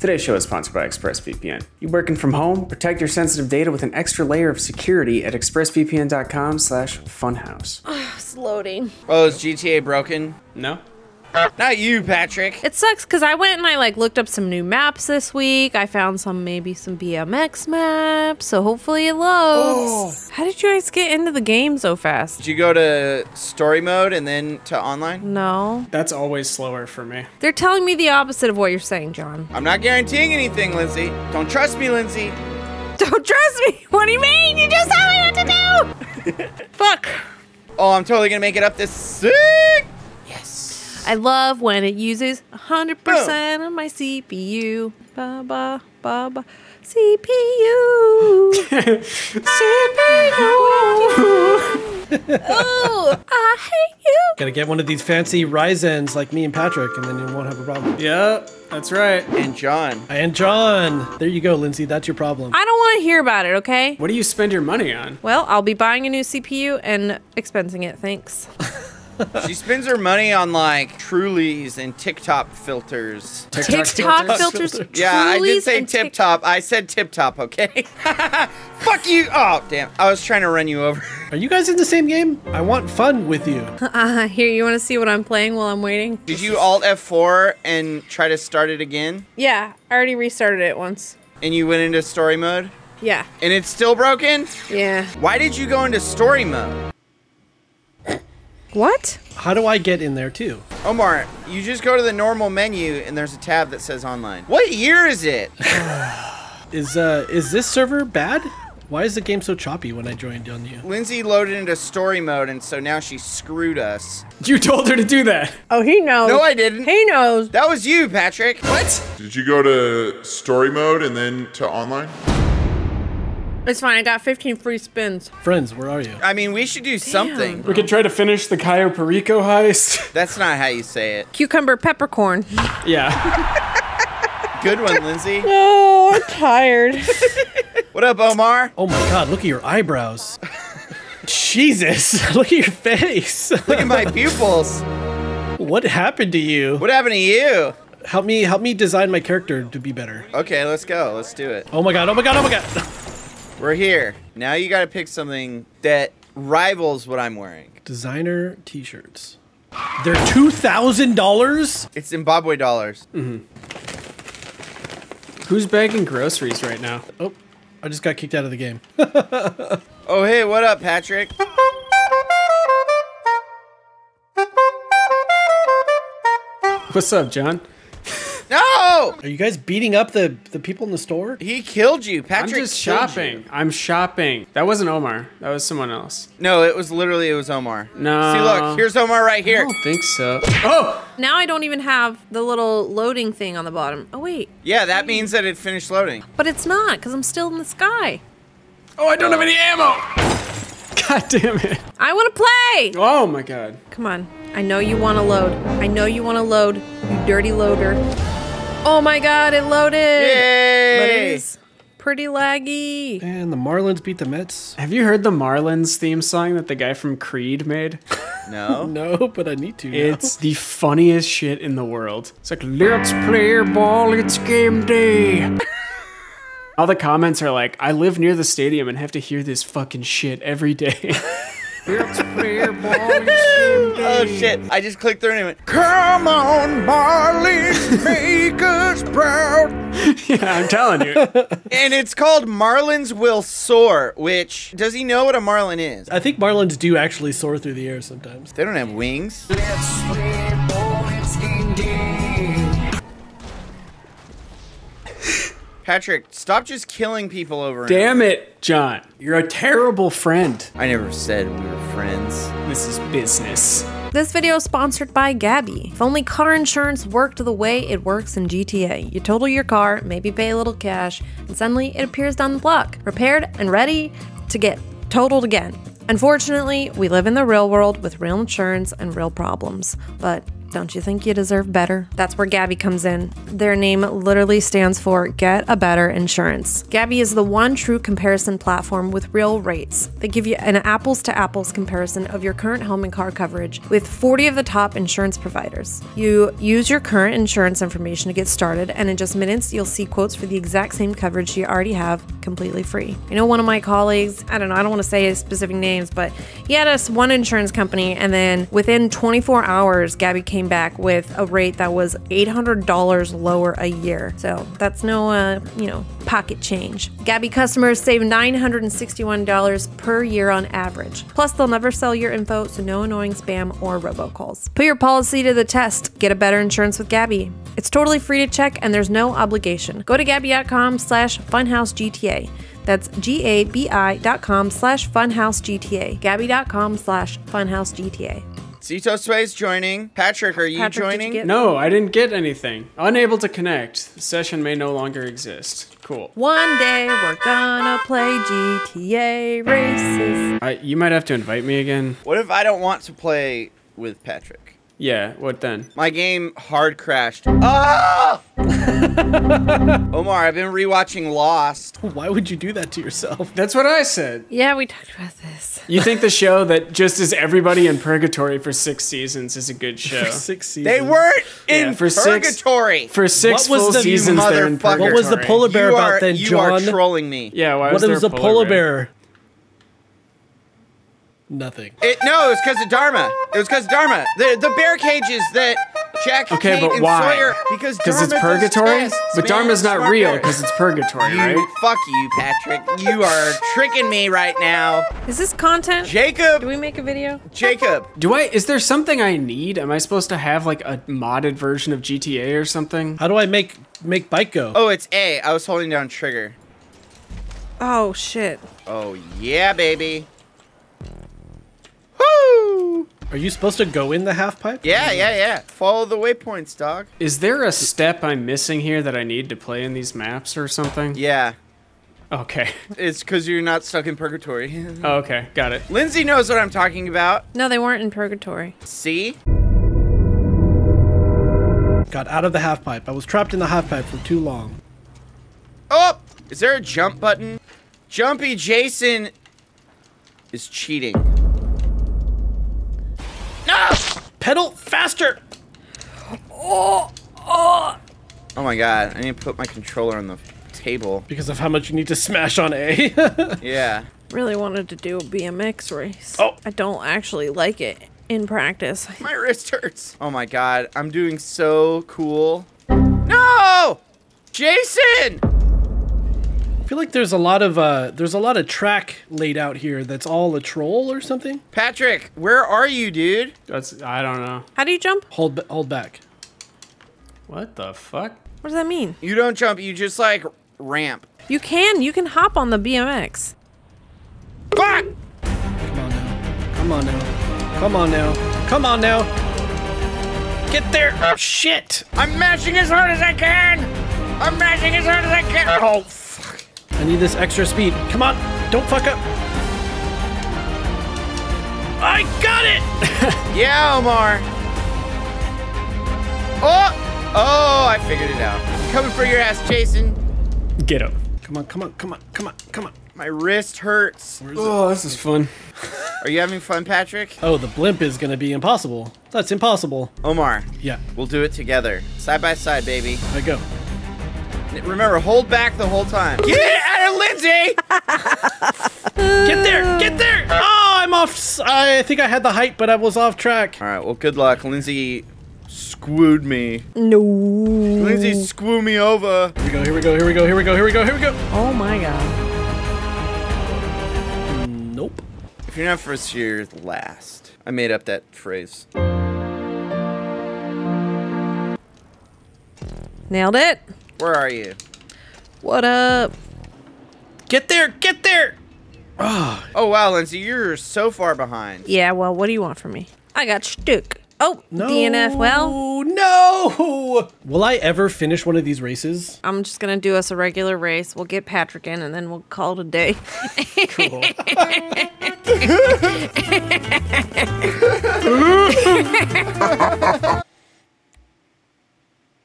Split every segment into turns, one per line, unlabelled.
Today's show is sponsored by ExpressVPN. You working from home? Protect your sensitive data with an extra layer of security at expressvpn.com/funhaus.
Oh, It's loading.
Oh, is GTA broken?
No?
Not you, Patrick.
It sucks because I went and I like looked up some new maps this week. I found some maybe some BMX maps, so hopefully it loads. Oh. How did you guys get into the game so fast?
Did you go to story mode and then to online?
No,
That's always slower for me.
they're telling me the opposite of what you're saying, Jon.
I'm not guaranteeing anything, Lindsey. Don't trust me, Lindsey.
Don't trust me. What do you mean? You just tell me what to do. Fuck.
Oh, I'm totally gonna make it up this sick.
I love when it uses 100% of my CPU. Ba ba ba ba. CPU. CPU. oh, I hate you.
Gotta get one of these fancy Ryzens like me and Patrick, and then you won't have a problem.
Yep, that's right.
And Jon.
And Jon, there you go, Lindsey. That's your problem.
I don't want to hear about it, okay?
What do you spend your money on?
Well, I'll be buying a new CPU and expensing it, thanks.
She spends her money on like Trulies and TikTok filters.
TikTok filters.
Yeah, I did say
and
tip
Tik-
top. I said tip top, okay? Fuck you. Oh, damn. I was trying to run you over.
Are you guys in the same game? I want fun with you.
Uh, here, you want to see what I'm playing while I'm waiting?
Did you alt F4 and try to start it again?
Yeah, I already restarted it once.
And you went into story mode?
Yeah,
And it's still broken?
yeah.
Why did you go into story mode?
What?
How do I get in there too?
Omar, you just go to the normal menu and there's a tab that says online. What year is it?
Is uh is this server bad? Why is the game so choppy when I joined on you?
Lindsey loaded into story mode and so now she screwed us.
You told her to do that.
Oh, he knows.
No, I didn't.
He knows.
That was you, Patrick.
What?
Did you go to story mode and then to online?
It's fine. I got 15 free spins.
Friends, where are you?
I mean, we should do something.
We could try to finish the Cayo Perico heist.
That's not how you say it.
Cucumber peppercorn.
yeah.
Good one, Lindsey.
Oh, I'm tired.
What up, Omar?
Oh my god, look at your eyebrows. Jesus, look at your face.
Look at my pupils.
what happened to you?
What happened to you?
Help me help me design my character to be better.
Okay, let's go. Let's do it.
Oh my god, oh my god, oh my god.
We're here. Now you gotta pick something that rivals what I'm wearing.
Designer t-shirts. They're $2,000?
It's Zimbabwe dollars. Mm-hmm.
Who's bagging groceries right now?
Oh, I just got kicked out of the game.
Oh, hey, what up, Patrick?
What's up, Jon?
No!
Are you guys beating up the the people in the store?
He killed you.
Patrick I'm
Patrick
just shopping.
you.
I'm shopping. That wasn't Omar. That was someone else.
No, it was literally, it was Omar.
No.
See, look, here's Omar right here.
I don't think so. Oh!
now I don't even have the little loading thing on the bottom. Oh, wait.
Yeah, that means that it finished loading.
But it's not because I'm still in the sky.
Oh, I don't have any ammo! God damn it.
I want to play.
Oh my god.
Come on. I know you want to load. I know you want to load, you dirty loader. Oh my god, it loaded. But it
Yay!
pretty laggy.
And the Marlins beat the Mets.
Have you heard the Marlins theme song that the guy from Creed made?
No.
No, but I need to. now.
It's the funniest shit in the world. It's like, let's play ball, it's game day. All the comments are like, I live near the stadium and have to hear this fucking shit every day. let's play ball, it's game day.
Oh shit! I just clicked through and it went, Come on, Marlins, make us proud.
Yeah, I'm telling you.
And it's called Marlins Will Soar, which, does he know what a marlin is?
I think Marlins do actually soar through the air sometimes.
They don't have wings. Patrick, stop just killing people over and
Damn
over.
it, Jon. You're a terrible friend.
I never said we were friends.
This is business.
This video is sponsored by Gabi. If only car insurance worked the way it works in GTA. You total your car, maybe pay a little cash, and suddenly it appears down the block, repaired and ready to get totaled again. Unfortunately, we live in the real world with real insurance and real problems. But Don't you think you deserve better? That's where Gabi comes in. Their name literally stands for Get a Better Insurance. Gabi is the one true comparison platform with real rates. They give you an apples to apples comparison of your current home and car coverage with 40 of the top insurance providers. You use your current insurance information to get started, and in just minutes, you'll see quotes for the exact same coverage you already have completely free. I know one of my colleagues, I don't know, I don't want to say specific names, but he had us one insurance company, and then within 24 hours, Gabi came back with a rate that was $800 lower a year. So that's no, uh, you know, pocket change. Gabi customers save $961 per year on average. Plus, they'll never sell your info, so no annoying spam or robocalls. Put your policy to the test. Get a better insurance with Gabi. It's totally free to check, and there's no obligation. Go to gabi.com slash funhausgta. That's G-A-B-I dot com slash funhausgta. Gabi.com slash funhausgta.
Cito Sway's joining. Patrick, are you
Patrick, did you
joining?
get-
No, I didn't get anything. Unable to connect. The session may no longer exist. Cool.
One day we're gonna play GTA races.
I, you might have to invite me again.
What if I don't want to play with Patrick?
Yeah, what then?
My game hard crashed. Ah! Omar, I've been rewatching Lost.
Why would you do that to yourself?
That's what I said.
Yeah, we talked about this.
You think the show that just is everybody in purgatory for six seasons is a good show?
Six seasons.
They weren't in
Yeah, for six-
purgatory.
For six
What was
full
the-
seasons, they're in
motherfucker.
purgatory.
What was the polar bear
you
about
are,
then,
you are
Jon?
trolling me.
Yeah, why
What
was
was a polar bear? Nothing.
It, no, it was because of Dharma. It was because of Dharma. The the bear cages that Jack
Okay,
Kate
but
and
why?
Sawyer because
Because it's purgatory?
tests,
but
man.
Dharma's not real because it's purgatory,
You,
right?
fuck you, Patrick. You are tricking me right now.
Is this content?
Jacob,
Do we make a video?
Jacob.
Do I? Is there something I need? Am I supposed to have like a modded version of GTA or something?
How do I make make bike go?
Oh, it's A. I was holding down trigger.
Oh shit.
Oh, yeah, baby. Woo!
Are you supposed to go in the half pipe?
Yeah, yeah, yeah. Follow the waypoints, dog.
Is there a step I'm missing here that I need to play in these maps or something?
Yeah.
Okay.
It's because you're not stuck in purgatory.
Oh, okay, got it.
Lindsey knows what I'm talking about.
No, they weren't in purgatory.
See?
Got out of the half pipe. I was trapped in the half pipe for too long.
Oh! Is there a jump button? Jumpy Jason is cheating.
Pedal faster!
Oh my god, I need to put my controller on the table.
Because of how much you need to smash on A.
Yeah.
Really wanted to do a BMX race.
Oh.
I don't actually like it in practice.
My wrist hurts. Oh my god, I'm doing so cool. No! Jason!
I feel like there's a lot of uh there's a lot of track laid out here that's all a troll or something.
Patrick, where are you, dude?
That's I don't know.
How do you jump?
Hold hold back.
What the fuck?
What does that mean?
You don't jump, you just like ramp.
You can. You can hop on the BMX.
Fuck!
Come on now. Come on now. Come on now. Come on now. Get there. Oh, shit.
I'm mashing as hard as I can! I'm mashing as hard as I can! Oh, fuck.
I need this extra speed. Come on. Don't fuck up. I got it.
Yeah, Omar. Oh! Oh, I figured it out. Coming for your ass, Jason.
Get him.
Come on, come on, come on, come on, come on.
My wrist hurts.
Oh, this is fun.
Are you having fun, Patrick?
Oh, the blimp is gonna be impossible. That's impossible.
Omar,
Yeah,
we'll do it together. Side by side, baby.
I go.
Remember, hold back the whole time. Get out of Lindsey!
Get there! Get there! Oh, I'm off. I think I had the height, but I was off track.
All right, well, good luck. Lindsey screwed me.
No.
Lindsey screw me over.
Here we go. Here we go. Here we go. Here we go. Here we go. Here we go.
Oh my god.
Nope.
If you're not first, you're last. I made up that phrase.
Nailed it.
Where are you?
What up?
Get there! Get there!
Oh, oh wow, Lindsey, you're so far behind.
Yeah, well, what do you want from me? I got stuck. Oh,
No.
DNF. Well,
no! Will I ever finish one of these races?
I'm just gonna do us a regular race. We'll get Patrick in, and then we'll call it a day.
Cool.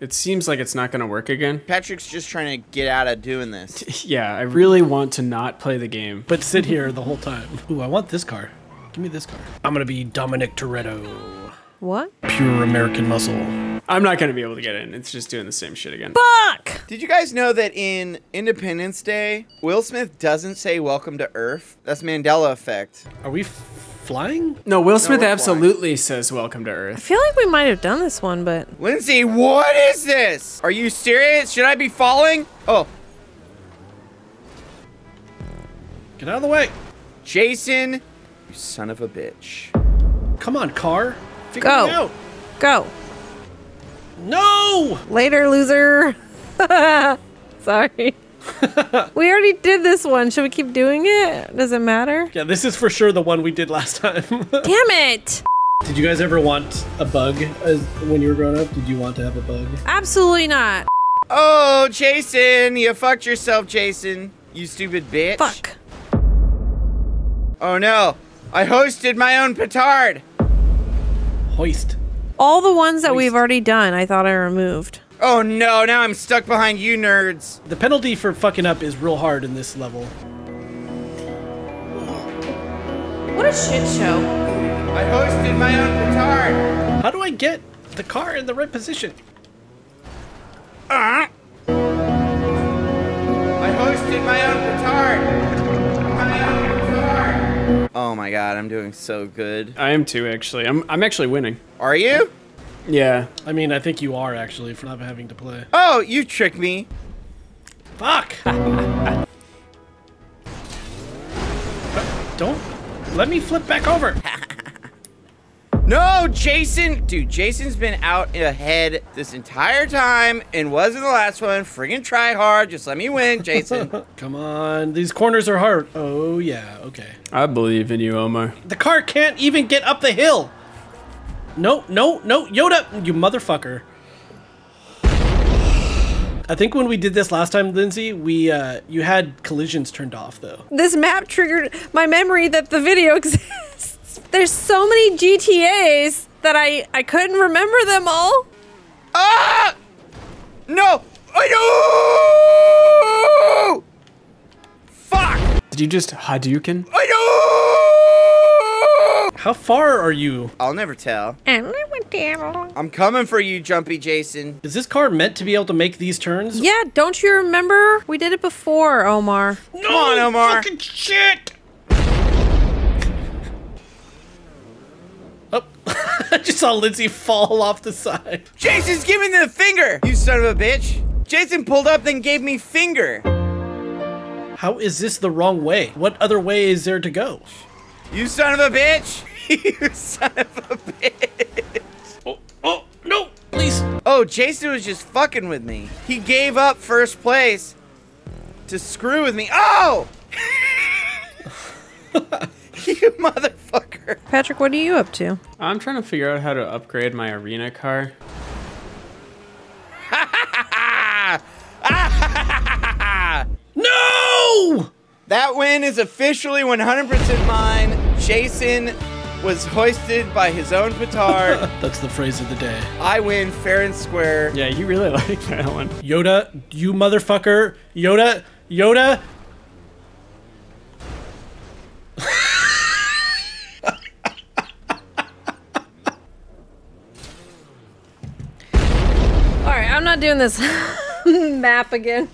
It seems like it's not going to work again.
Patrick's just trying to get out of doing this.
Yeah, I really want to not play the game.
But sit here the whole time. Ooh, I want this car. Give me this car. I'm gonna be Dominic Toretto.
What?
Pure American muscle.
I'm not going to be able to get in. It's just doing the same shit again.
Fuck!
Did you guys know that in Independence Day, Will Smith doesn't say "Welcome to Earth"? That's Mandela effect.
Are we f- flying?
No, Will Smith
we're fine.
absolutely says welcome to Earth.
I feel like we might have done this one, but
Lindsey, what is this? Are you serious? Should I be falling? Oh,
Get out of the way.
Jason, you son of a bitch.
Come on, car. Figure
Go.
it out.
go.
No!
Later, loser. Sorry. we already did this one. Should we keep doing it? Does it matter?
Yeah, this is for sure the one we did last time.
Damn it!
did you guys ever want a bug as when you were growing up? Did you want to have a bug?
Absolutely not.
Oh, Jason, you fucked yourself, Jason. You stupid bitch.
Fuck.
Oh no, I hosted my own petard.
Hoist.
All the ones that
Waste.
we've already done, I thought I removed.
Oh no, now I'm stuck behind you nerds.
The penalty for fucking up is real hard in this level.
What a shit show.
I hosted my own petard.
How do I get the car in the right position?
Uh. I hosted my own petard. My own petard. Oh my god, I'm doing so good.
I am too, actually. I'm, I'm actually winning.
Are you?
Yeah.
I mean, I think you are actually for not having to play.
Oh, you tricked me.
Fuck! Don't let me flip back over.
No, Jason. Dude, Jason's been out ahead this entire time and wasn't the last one. Friggin' try hard. Just let me win, Jason.
Come on, these corners are hard. Oh yeah, okay.
I believe in you, Omar.
The car can't even get up the hill. No, no, no, Yoda, you motherfucker. I think when we did this last time, Lindsey, we uh, you had collisions turned off though.
This map triggered my memory that the video exists. There's so many GTAs that I I couldn't remember them all.
ah! No! I know! Fuck!
Did you just Hadouken?
I know!
How far are you?
I'll never tell.
I went down.
I'm coming for you, Jumpy Jason.
Is this car meant to be able to make these turns?
Yeah, don't you remember? We did it before, Omar.
No,
Come on, Omar.
Fucking shit. Oh, I just saw Lindsey fall off the side.
Jason's giving me the finger! You son of a bitch! Jason pulled up, then gave me finger.
How is this the wrong way? What other way is there to go?
You son of a bitch! you son of a bitch!
Oh, oh, no, please.
Oh, Jason was just fucking with me. He gave up first place to screw with me. Oh! you motherfucker.
Patrick, what are you up to?
I'm trying to figure out how to upgrade my arena car.
That win is officially 100% mine. Jason was hoisted by his own petard.
That's the phrase of the day.
I win fair and square.
Yeah, you really like that one.
Yoda, you motherfucker. Yoda, Yoda.
All right, I'm not doing this map again.